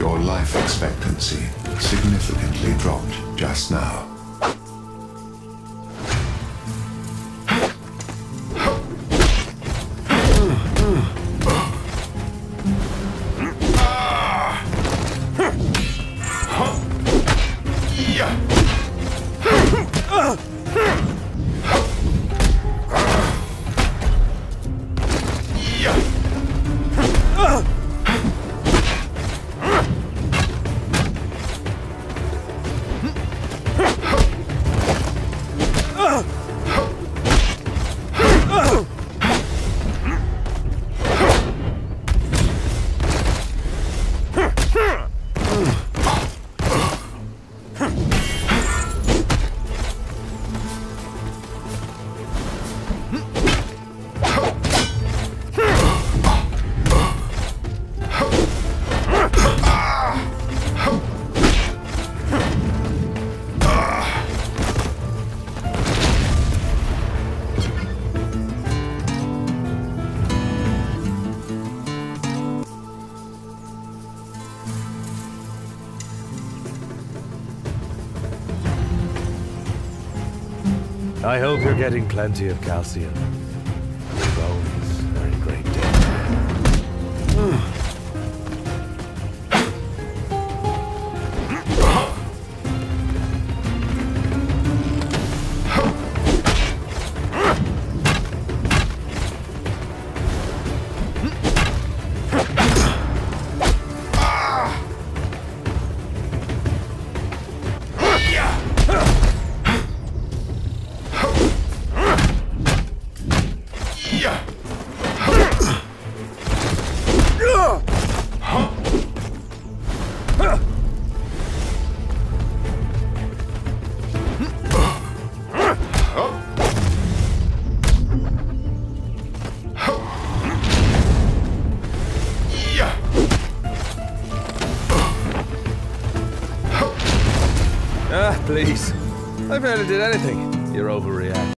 Your life expectancy significantly dropped just now. I hope you're getting plenty of calcium. Your bones are in great danger. Hmm. Ah, please. I barely did anything. You're overreacting.